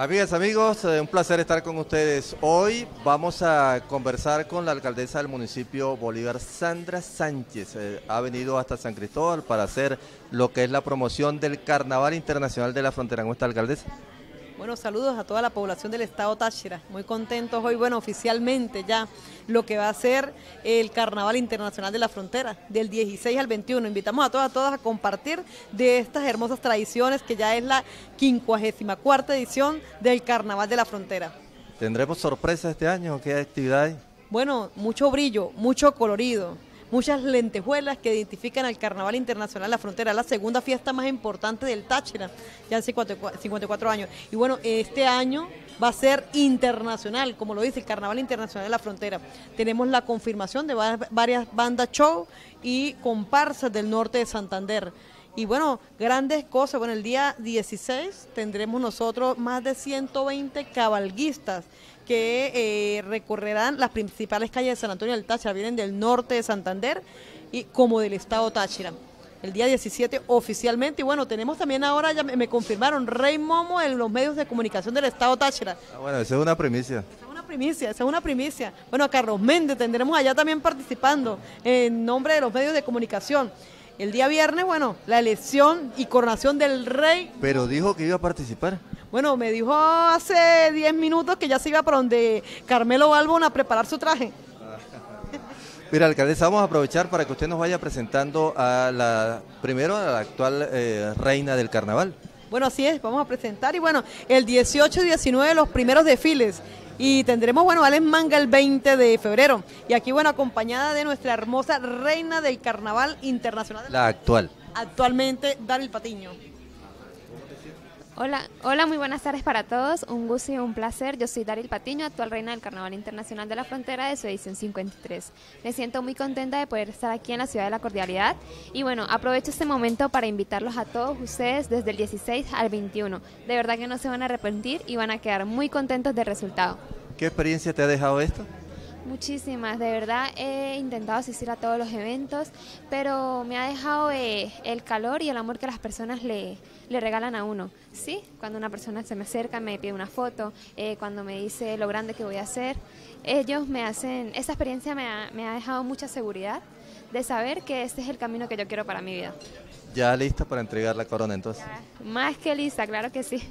Amigas, amigos, eh, un placer estar con ustedes. Hoy vamos a conversar con la alcaldesa del municipio Bolívar, Sandra Sánchez. Eh, ha venido hasta San Cristóbal para hacer lo que es la promoción del Carnaval Internacional de la Frontera. ¿Cómo está, alcaldesa? Bueno, saludos a toda la población del estado Táchira. Muy contentos hoy, bueno, oficialmente ya lo que va a ser el Carnaval Internacional de la Frontera, del 16 al 21. Invitamos a todas, a todas a compartir de estas hermosas tradiciones que ya es la 54 edición del Carnaval de la Frontera. ¿Tendremos sorpresa este año? ¿Qué actividad hay? Bueno, mucho brillo, mucho colorido muchas lentejuelas que identifican al Carnaval Internacional La Frontera, la segunda fiesta más importante del Táchira, ya hace 54 años. Y bueno, este año va a ser internacional, como lo dice el Carnaval Internacional de la Frontera. Tenemos la confirmación de varias bandas show y comparsas del norte de Santander. Y bueno, grandes cosas. Bueno, el día 16 tendremos nosotros más de 120 cabalguistas que eh, recorrerán las principales calles de San Antonio del Táchira, vienen del norte de Santander y como del estado Táchira. El día 17 oficialmente, y bueno, tenemos también ahora, ya me, confirmaron, Rey Momo en los medios de comunicación del estado Táchira. Ah, bueno, esa es una primicia. Esa es una primicia, esa es una primicia. Bueno, a Carlos Méndez tendremos allá también participando en nombre de los medios de comunicación. El día viernes, bueno, la elección y coronación del rey. Pero dijo que iba a participar. Bueno, me dijo hace 10 minutos que ya se iba para donde Carmelo Balbón a preparar su traje. Mira, alcaldesa, vamos a aprovechar para que usted nos vaya presentando a la, primero a la actual eh, reina del carnaval. Bueno, así es, vamos a presentar y bueno, el 18 y 19 los primeros desfiles y tendremos, bueno, Alex Manga el 20 de febrero y aquí, bueno, acompañada de nuestra hermosa reina del carnaval internacional. La actual. Actualmente, Daryl Patiño. Hola, hola, muy buenas tardes para todos. Un gusto y un placer. Yo soy Daryl Patiño, actual reina del Carnaval Internacional de la Frontera de su edición 53. Me siento muy contenta de poder estar aquí en la ciudad de la cordialidad. Y bueno, aprovecho este momento para invitarlos a todos ustedes desde el 16 al 21. De verdad que no se van a arrepentir y van a quedar muy contentos del resultado. ¿Qué experiencia te ha dejado esto? Muchísimas, de verdad he intentado asistir a todos los eventos, pero me ha dejado eh, el calor y el amor que las personas le, le, regalan a uno. Sí, cuando una persona se me acerca, me pide una foto, eh, cuando me dice lo grande que voy a hacer, ellos me hacen, esa experiencia me ha, me ha dejado mucha seguridad de saber que este es el camino que yo quiero para mi vida. ¿Ya lista para entregar la corona entonces? más que lista, claro que sí.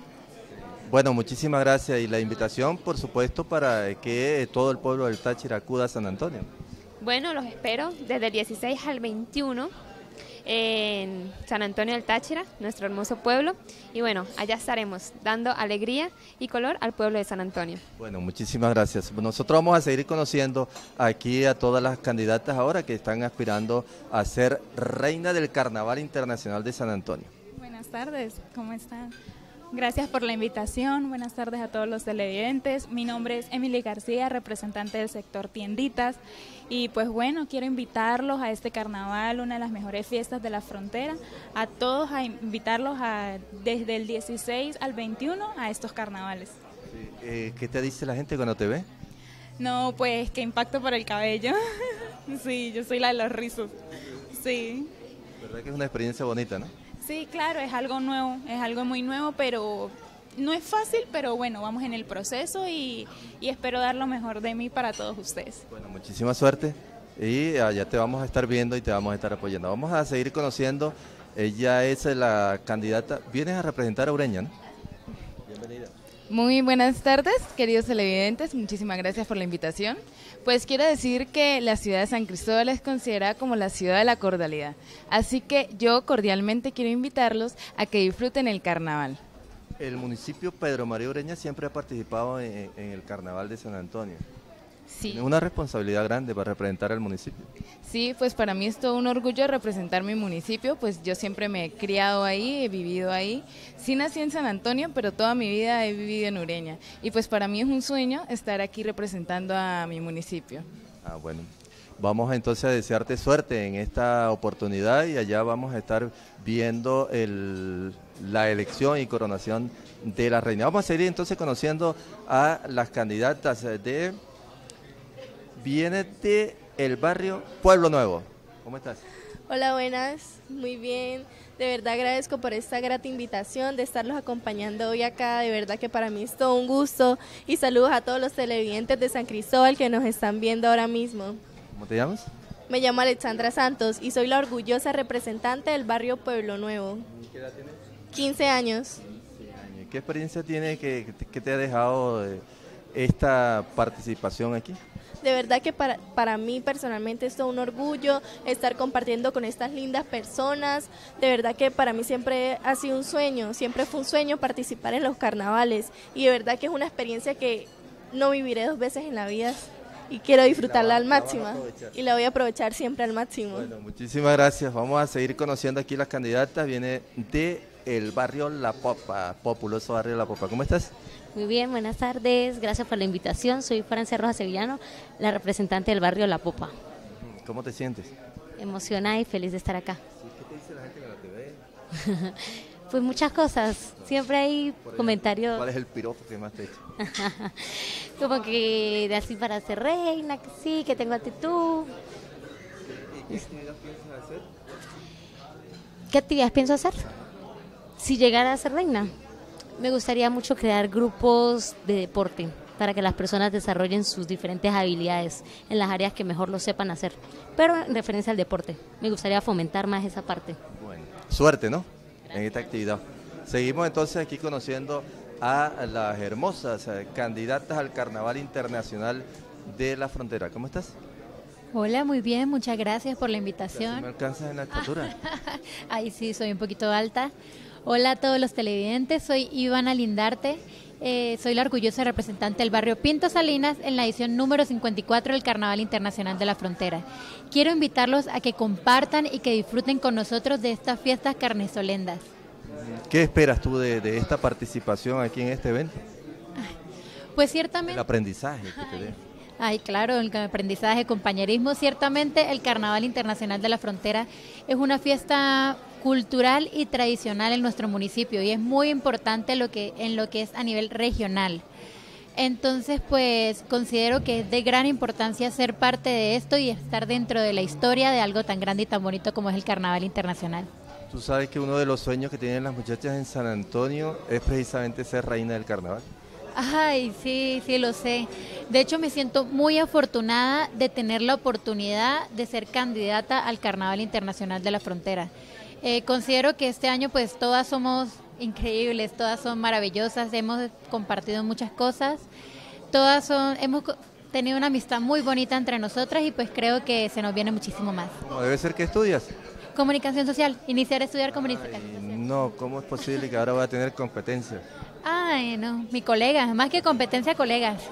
Bueno, muchísimas gracias y la invitación, por supuesto, para que todo el pueblo del Táchira acuda a San Antonio. Bueno, los espero desde el 16 al 21 en San Antonio del Táchira, nuestro hermoso pueblo. Y bueno, allá estaremos dando alegría y color al pueblo de San Antonio. Bueno, muchísimas gracias. Nosotros vamos a seguir conociendo aquí a todas las candidatas ahora que están aspirando a ser reina del Carnaval Internacional de San Antonio. Buenas tardes, ¿cómo están? Gracias por la invitación. Buenas tardes a todos los televidentes. Mi nombre es Emily García, representante del sector tienditas. Y pues bueno, quiero invitarlos a este carnaval, una de las mejores fiestas de la frontera. A todos a invitarlos a, desde el 16 al 21 a estos carnavales. Eh, ¿Qué te dice la gente cuando te ve? No, pues que impacto por el cabello. sí, yo soy la de los rizos. Sí. ¿Verdad que es una experiencia bonita, no? Sí, claro, es algo nuevo, es algo muy nuevo, pero no es fácil, pero bueno, vamos en el proceso y, espero dar lo mejor de mí para todos ustedes. Bueno, muchísima suerte y allá te vamos a estar viendo y te vamos a estar apoyando. Vamos a seguir conociendo, ella es la candidata, vienes a representar a Ureña, ¿no? Muy buenas tardes, queridos televidentes, muchísimas gracias por la invitación. Pues quiero decir que la ciudad de San Cristóbal es considerada como la ciudad de la cordialidad. Así que yo cordialmente quiero invitarlos a que disfruten el carnaval. El municipio Pedro María Ureña siempre ha participado en, el carnaval de San Antonio. Sí. Una responsabilidad grande para representar al municipio. Sí, pues para mí es todo un orgullo representar mi municipio, pues yo siempre me he criado ahí, he vivido ahí. Sí nací en San Antonio, pero toda mi vida he vivido en Ureña. Y pues para mí es un sueño estar aquí representando a mi municipio. Ah, bueno. Vamos entonces a desearte suerte en esta oportunidad y allá vamos a estar viendo la elección y coronación de la reina. Vamos a seguir entonces conociendo a las candidatas de viene de el barrio Pueblo Nuevo. ¿Cómo estás? Hola, buenas, muy bien. De verdad agradezco por esta grata invitación de estarlos acompañando hoy acá. De verdad que para mí es todo un gusto. Y saludos a todos los televidentes de San Cristóbal que nos están viendo ahora mismo. ¿Cómo te llamas? Me llamo Alexandra Santos y soy la orgullosa representante del barrio Pueblo Nuevo. ¿Qué edad tienes? 15 años. ¿Qué experiencia tiene que, que te ha dejado esta participación aquí? De verdad que para, para mí personalmente es todo un orgullo estar compartiendo con estas lindas personas. De verdad que para mí siempre ha sido un sueño, siempre fue un sueño participar en los carnavales. Y de verdad que es una experiencia que no viviré dos veces en la vida y quiero disfrutarla al máximo y la voy a aprovechar siempre al máximo. Bueno, muchísimas gracias. Vamos a seguir conociendo aquí las candidatas. Viene de el barrio La Popa, populoso barrio La Popa. ¿Cómo estás? Muy bien, buenas tardes. Gracias por la invitación. Soy Francia Rojas Sevillano, la representante del barrio La Popa. ¿Cómo te sientes? Emocionada y feliz de estar acá. ¿Qué te dice la gente te ve? pues muchas cosas. Siempre hay comentarios. ¿Cuál es el piropo que más te echa? Como que de así para ser reina, que sí, que tengo actitud. ¿Y qué actividad piensas hacer? ¿Qué actividades pienso hacer? Si llegara a ser reina me gustaría mucho crear grupos de deporte para que las personas desarrollen sus diferentes habilidades en las áreas que mejor lo sepan hacer, pero en referencia al deporte. Me gustaría fomentar más esa parte. Bueno, suerte, ¿no? En esta actividad. Seguimos entonces aquí conociendo a las hermosas eh, candidatas al Carnaval Internacional de la Frontera. ¿Cómo estás? Hola, muy bien, muchas gracias por la invitación. ¿Me alcanzas en la estatura? Ahí sí, soy un poquito alta. Hola a todos los televidentes, soy Ivana Lindarte. Eh, soy la orgullosa representante del barrio Pinto Salinas en la edición número 54 del Carnaval Internacional de la Frontera. Quiero invitarlos a que compartan y que disfruten con nosotros de estas fiestas carnesolendas. ¿Qué esperas tú de, esta participación aquí en este evento? Pues ciertamente... El aprendizaje que te dé. Ay, claro, el aprendizaje, compañerismo. Ciertamente el Carnaval Internacional de la Frontera es una fiesta cultural y tradicional en nuestro municipio y es muy importante lo que, en lo que es a nivel regional. Entonces, pues considero que es de gran importancia ser parte de esto y estar dentro de la historia de algo tan grande y tan bonito como es el Carnaval Internacional. Tú sabes que uno de los sueños que tienen las muchachas en San Antonio es precisamente ser reina del carnaval. Ay, sí, sí, lo sé. De hecho, me siento muy afortunada de tener la oportunidad de ser candidata al Carnaval Internacional de la Frontera. Eh, considero que este año pues todas somos increíbles, todas son maravillosas, hemos compartido muchas cosas, todas son, hemos tenido una amistad muy bonita entre nosotras y pues creo que se nos viene muchísimo más. debe ser que estudias? Comunicación social, iniciar a estudiar comunicación social. No, ¿cómo es posible que ahora voy a tener competencia? Ay, no, mi colega, más que competencia, colegas.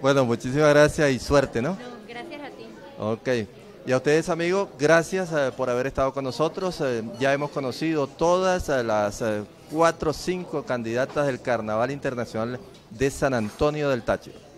Bueno, muchísimas gracias y suerte, ¿no? gracias a ti. Ok. Y a ustedes amigos, gracias eh, por haber estado con nosotros. Eh, ya hemos conocido todas eh, las cuatro o cinco candidatas del Carnaval Internacional de San Antonio del Táchiro.